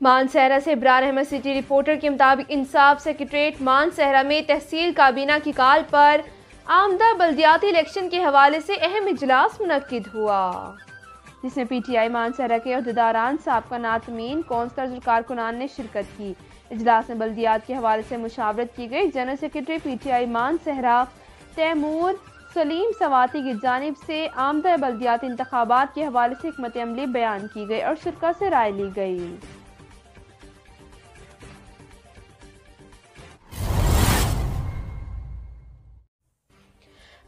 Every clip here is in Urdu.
مانسہرہ سے ابرار احمد سٹی رپورٹر کے مطابق انصاف سیکرٹریٹ مانسہرہ میں تحصیل کابینہ کی کال پر آمدہ بلدیاتی الیکشن کے حوالے سے اہم اجلاس منعقد ہوا۔ جس میں پی ٹی آئی مانسہرہ کے عہدیداران سابقہ ناظمین کونسلرز اور کارکنان نے شرکت کی۔ اجلاس میں بلدیات کے حوالے سے مشاورت کی گئی۔ General secretary P T I Mansehra Taimur Saleem Swati کی جانب سے آمدہ بلدیاتی انتخابات کے حوالے سے حکمت عملی بیان کی گئی اور شرکت سے رائے لی گئی۔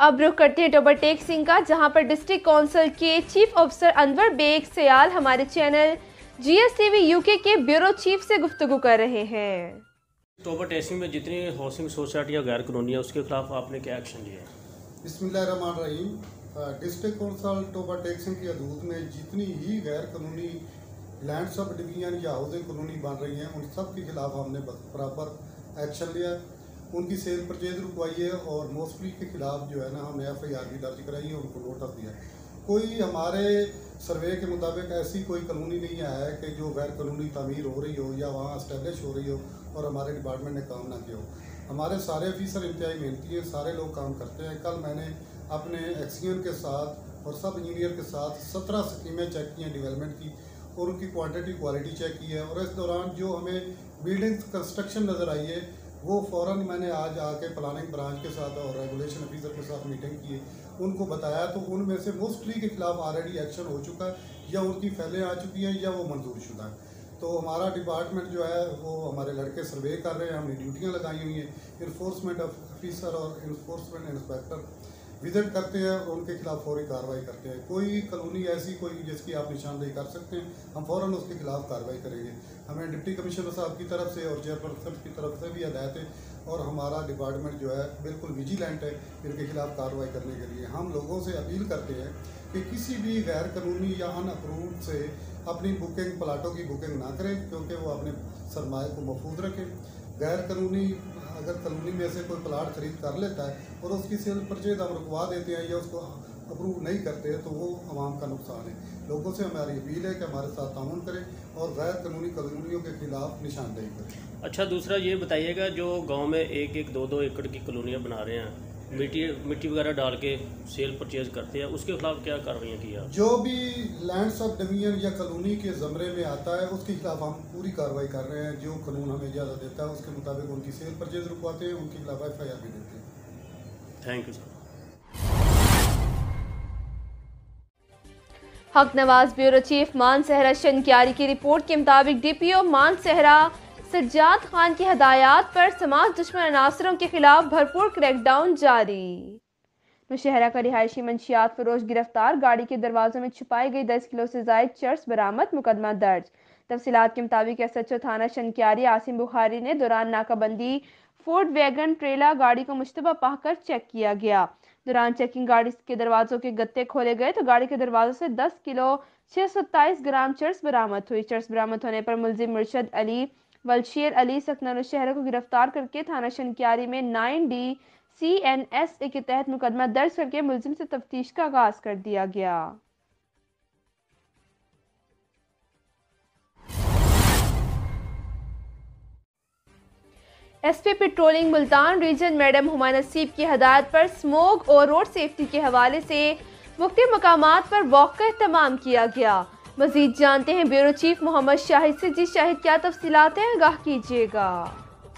اب رخ کرتے ہیں ٹوبر ٹیک سنگھ کا جہاں پر ڈسٹرکٹ کونسل کے چیف افسر انور بیگ سیال ہمارے channel G S T V U K کے بیورو چیف سے گفتگو کر رہے ہیں۔ ٹوبر ٹیسنگ میں جتنی ہاؤسنگ سوسائٹی یا غیر قانونی ہے اس کے خلاف آپ نے کیا ایکشن لیا؟ بسم اللہ الرحمن الرحیم۔ ڈسٹرکٹ کونسل ٹوبر ٹیکسنگ کی حدود میں جتنی ہی غیر قانونی لینڈ سب ڈویژن یا ہاؤسنگ قانونی بن رہی ہیں ان سب کے خلاف ہم نے پراپر ایکشن لیا۔ ان کی سیل پرچیز رکوائی ہے اور موسٹلی کے خلاف جو ہے نا ہم نے ایف آئی آر بھی درج کرائی ہے ان کو نوٹس دیا کوئی ہمارے سروے کے مطابق ایسی کوئی قانونی نہیں آیا ہے کہ جو غیر قانونی تعمیر ہو رہی ہو یا وہاں اسٹیبلش ہو رہی ہو اور ہمارے ڈپارٹمنٹ نے کام نہ کیا ہو۔ ہمارے سارے آفیسر انتہائی محنتی ہیں، سارے لوگ کام کرتے ہیں۔ کل میں نے اپنے ایکسین کے ساتھ اور سب انجینئر کے ساتھ سترہ سکیمیں چیک کی ہیں ڈیولپمنٹ کی اور ان کی کوانٹٹی کوالٹی چیک کی ہے۔ اور اس دوران جو ہمیں بلڈنگ کنسٹرکشن نظر آئی ہے وہ فوراً میں نے آج آ کے پلاننگ برانچ کے ساتھ اور ریگولیشن افیسر کے ساتھ میٹنگ کی، ان کو بتایا تو ان میں سے موسٹلی کے خلاف آلریڈی ایکشن ہو چکا ہے، یا ان کی فیلیں آ چکی ہیں یا وہ منظور شدہ ہیں تو ہمارا ڈپارٹمنٹ جو ہے، وہ ہمارے لڑکے سروے کر رہے ہیں، ہم نے ڈیوٹیاں لگائی ہوئی ہیں انفورسمنٹ آفیسر اور انفورسمنٹ انسپیکٹر وزٹ کرتے ہیں اور ان کے خلاف فوری کارروائی کرتے ہیں۔ کوئی کالونی ایسی کوئی جس کی آپ نشاندہی کر سکتے ہیں، ہم فوراً اس کے خلاف کارروائی کریں گے۔ ہمیں ڈپٹی کمشنر صاحب کی طرف سے اور چیئرپرسن کی طرف سے بھی ہدایت ہے اور ہمارا ڈپارٹمنٹ جو ہے بالکل ویجیلنٹ ہے ان کے خلاف کارروائی کرنے کے لیے۔ ہم لوگوں سے اپیل کرتے ہیں کہ کسی بھی غیر قانونی یا ان اپروڈ سے اپنی بکنگ، پلاٹوں کی بکنگ نہ کریں، کیونکہ وہ اپنے سرمایہ کو محفوظ رکھیں۔ غیر قانونی اگر قانونی میں سے کوئی پلاٹ خرید کر لیتا ہے اور اس کی سیل پرچیز ہم رکوا دیتے ہیں یا اس کو اپروو نہیں کرتے تو وہ عوام کا نقصان ہے۔ لوگوں سے ہماری اپیل ہے کہ ہمارے ساتھ تعاون کریں اور غیر قانونی کالونیوں کے خلاف نشاندہی کریں۔ اچھا دوسرا یہ بتائیے گا جو گاؤں میں ایک ایک دو دو ایکڑ کی کالونیاں بنا رہے ہیں۔ مٹی مٹی وغیرہ ڈال کے سیل پرچیز کرتے ہیں۔ اس کے خلاف کیا کارروائیاں کیا جو بھی لینڈ آف ڈویژن یا کالونی کے زمرے میں آتا ہے اس کے خلاف ہم پوری کارروائی کر رہے ہیں۔ جو قانون ہمیں اجازت دیتا ہے اس کے مطابق ان کی سیل پرچیز رکواتے ہیں ان کے خلاف ایف آئی آر بھی دیتے ہیں۔ تھینک یو سر حق نواز بیورو چیف مان سہرہ شنکیاری کی رپورٹ کے مطابق ڈی پی او مان سہرہ سجاد خان کی ہدایات پر سماج دشمن عناصروں کے خلاف بھرپور کریک ڈاؤن جاری۔ نوشہرہ کا رہائشی منشیات فروش گرفتار، گاڑی کے دروازوں میں چھپائی گئی دس کلو سے زائد چرس برامت مقدمہ درج۔ تفصیلات کے مطابق ایس ایچ او تھانہ شنکیاری آسم بخاری نے دوران ناکہ بندی فورڈ ویگن ٹریلا گاڑی کو مشتبہ پا کر چیک کیا گیا۔ دوران چیکنگ گاڑی کے دروازوں کے گتے کھولے گئے تو گاڑی کے دروازوں سے دس کلو چھ ستائیس گرام چرس برامت ہوئی۔ چرس برامت ہونے پر ملزم مرشد علی ولشیر علی سکنر شہر کو گرفتار کر کے تھانہ شنکیاری میں nine D C N S A کے تحت مقدمہ درج کر کے ملزم سے تفتیش کا آغاز کر دیا گیا۔ S P patrolling Multan region madam Humayun Naseeb کی ہدایت پر سموگ اور روڈ سیفٹی کے حوالے سے مختلف مقامات پر واک کا اہتمام کیا گیا۔ مزید جانتے ہیں، بیورو چیف محمد شاہد سے جی شاہد، کیا تفصیلات ہیں؟ آگاہ کیجیے گا۔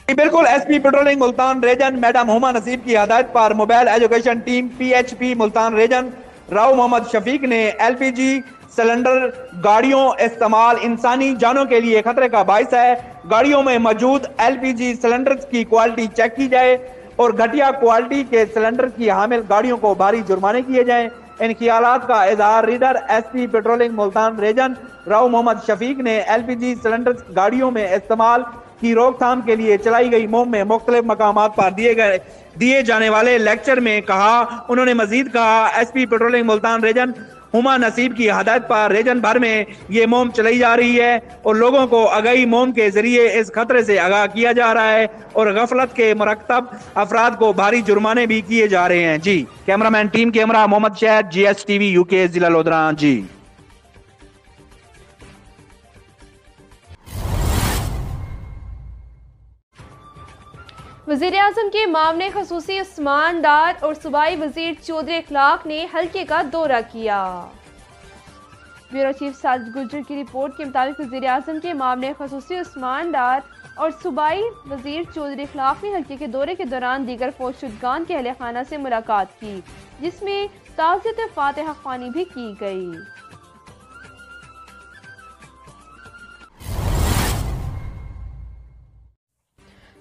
جی، بالکل۔ S P patrolling Multan region, madam Huma Naseeb کی ہدایت پر mobile education team P H P Multan region, Rao Muhammad Shafiq نے ایل پی جی سلنڈر گاڑیوں استعمال انسانی جانوں کے لیے خطرے کا باعث ہے۔ گاڑیوں میں موجود ایل پی جی سلنڈر کی کوالٹی چیک کی جائے اور گھٹیا کوالٹی کے سلنڈر کی حامل گاڑیوں کو بھاری جرمانے کیے جائیں۔ ان خیالات کا اظہار reader S P patrolling Multan region Rao Muhammad Shafiq نے ایل پی جی سلنڈر گاڑیوں میں استعمال کی روک تھام کے لیے چلائی گئی مہم میں مختلف مقامات پر دیے گئے۔ دیے جانے والے لیکچر میں کہا، انہوں نے مزید کہا، S P patrolling Multan region Huma Naseeb کی ہدایت پر ریجن بھر میں یہ موم چلائی جا رہی ہے اور لوگوں کو اگئی موم کے ذریعے اس خطرے سے آگاہ کیا جا رہا ہے اور غفلت کے مرکب افراد کو بھاری جرمانے بھی کیے جا رہے ہیں۔ جی cameraman team camera Muhammad Shahid G S T V, U K, ضلع لودران جی۔ وزیر اعظم کے معاملے خصوصی عثمان ڈار اور صوبائی وزیر چودھری اخلاق نے حلقے کا دورہ کیا۔ بیورو چیف ساجد گجر کی رپورٹ کے مطابق وزیر اعظم کے معاملے خصوصی عثمان ڈار اور صوبائی وزیر چودھری اخلاق نے حلقے کے دورے کے دوران دیگر فوج شدگان کے اہل خانہ سے ملاقات کی، جس میں تعزیت فاتحہ خوانی بھی کی گئی۔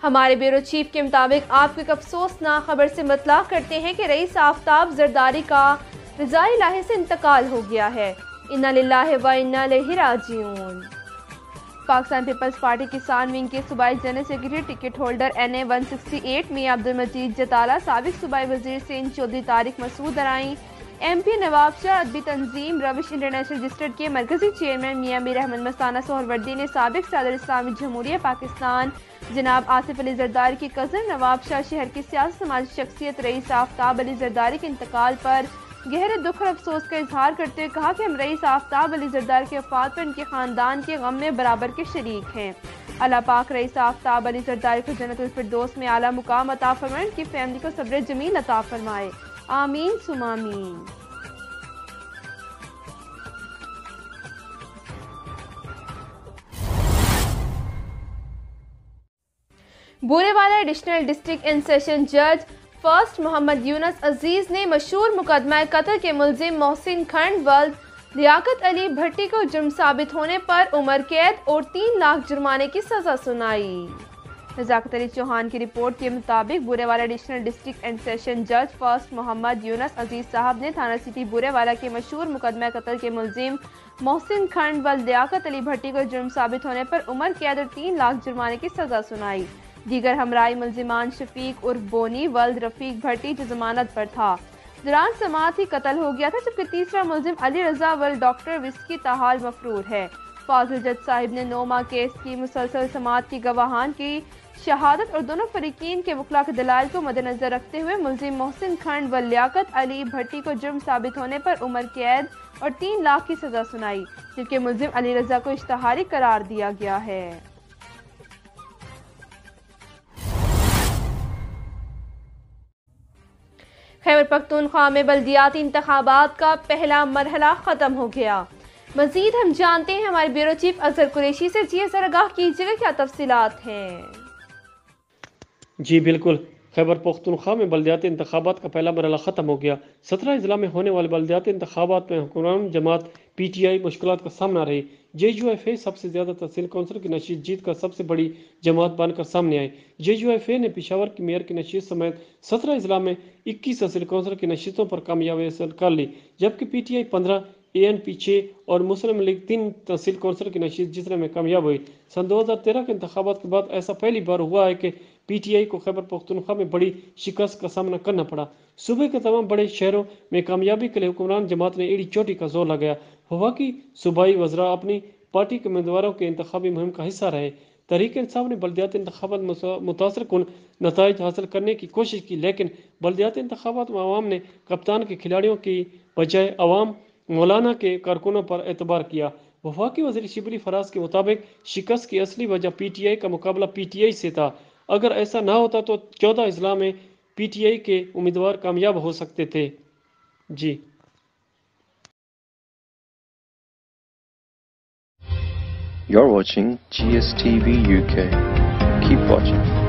ہمارے بیورو چیف کے مطابق آپ کو ایک افسوسناک خبر سے مطلع کرتے ہیں کہ رئیس آفتاب زرداری کا رضائی لاہے سے انتقال ہو گیا ہے۔ انا للہ و انا الیہ راجعون۔ پاکستان پیپلز پارٹی کسان ونگ کے صوبائی general secretary ticket holder N A one sixty eight میں عبد المجید جتالہ سابق صوبائی وزیر سین چودھری طارق مسعود درائیں ایم پی نواب شاہ ادبی تنظیم روش انٹرنیشنل رجسٹرڈ کے مرکزی چیئرمین میاں میر احمد مستانہ سہر وردی نے سابق صدر اسلامی جمہوریہ پاکستان جناب آصف علی زرداری کی کزن نواب شاہ شہر کی سیاسی سماجی شخصیت رئیس آفتاب علی زرداری کے انتقال پر گہرے دکھ اور افسوس کا اظہار کرتے ہوئے کہا کہ ہم رئیس آفتاب علی زردار کے وفات پر ان کے خاندان کے غم میں برابر کے شریک ہیں۔ اللہ پاک رئیس آفتاب علی زردار کو جنت الفردوس میں اعلیٰ مقام عطا فرمائے ان کی فیملی کو صبر جمیل عطا فرمائے۔ آمین سم آمین۔ بورے والا ایڈیشنل ڈسٹرکٹ ان سیشن جج فرسٹ محمد یونس عزیز نے مشہور مقدمہ قتل کے ملزم محسن کھنڈ ولد لیاقت علی بھٹی کو جرم ثابت ہونے پر عمر قید اور تین لاکھ جرمانے کی سزا سنائی۔ نزاکت علی چوہان کی رپورٹ کے مطابق Burewala additional district and session جج فرسٹ محمد یونس عزیز صاحب نے تھانہ سٹی بورے والا کے مشہور مقدمہ قتل کے ملزم محسن کھنڈ ولد لیاقت علی بھٹی کو جرم ثابت ہونے پر عمر قید اور تین لاکھ جرمانے کی سزا سنائی۔ دیگر ہمرائی ملزمان شفیق عرف بونی، ولد رفیق بھٹی جو ضمانت پر تھا۔ دوران سماعت ہی قتل ہو گیا تھا جبکہ تیسرا ملزم علی رضا ولد ڈاکٹر وسکی تاحال مفرور ہے۔ فاضل جج صاحب نے نوما کیس کی مسلسل سماعت کی گواہان کی شہادت اور دونوں فریقین کے وکلا کے دلائل کو مد نظر رکھتے ہوئے ملزم محسن کھنڈ و لیاقت علی بھٹی کو جرم ثابت ہونے پر عمر قید اور تین لاکھ کی سزا سنائی، جبکہ ملزم علی رضا کو اشتہاری قرار دیا گیا ہے۔ خیبر پختونخوا میں بلدیاتی انتخابات کا پہلا مرحلہ ختم ہو گیا۔ مزید ہم جانتے ہیں ہمارے بیورو چیف اظہر قریشی سے۔ جی اظہر سرگاہ کیجیے، کیا تفصیلات ہیں؟ جی بالکل۔ خیبر پختونخوا میں بلدیاتی انتخابات کا پہلا مرحلہ ختم ہو گیا۔ سترہ اضلاع میں ہونے والے بلدیاتی انتخابات میں حکمران جماعت پی ٹی آئی مشکلات کا سامنا رہی۔ جے یو ایف اے سب سے زیادہ تحصیل کونسل کی نشید جیت کا سب سے بڑی جماعت بن کر سامنے آئی۔ جے یو ایف اے نے پشاور کی میئر کی نشید سمیت سترہ اضلاع میں اکیس تحصیل کونسل کی نشستوں پر کامیابی حاصل کر لی، جبکہ پی ٹی آئی پندرہ اے این پی چھ اور مسلم لیگ تین تحصیل کونسل کی نشید جتنے میں کامیاب ہوئی۔ سن دو ہزار تیرہ کے انتخابات کے بعد ایسا پہلی بار ہوا ہے کہ پی ٹی آئی کو خیبر پختونخوا میں بڑی شکست کا سامنا کرنا پڑا۔ صوبے کے تمام بڑے شہروں میں کامیابی کے لیے حکمران جماعت نے ایڑی چوٹی کا زور لگایا۔ ہوا کہ صوبائی وزراء اپنی پارٹی کے امیدواروں کے انتخابی مہم کا حصہ رہے۔ تحریک انصاف نے بلدیاتی انتخابات متاثر کن نتائج حاصل کرنے کی کوشش کی، لیکن بلدیاتی انتخابات میں عوام نے کپتان کے کھلاڑیوں کی بجائے عوام مولانا کے کارکنوں پر اعتبار کیا وفاقی وزیر شبلی فراز کے مطابق شکست کی اصلی وجہ پی ٹی آئی کا مقابلہ پی ٹی آئی سے تھا اگر ایسا نہ ہوتا تو چودہ اضلاع میں پی ٹی آئی کے امیدوار کامیاب ہو سکتے تھے جی You're watching GSTV UK. Keep watching.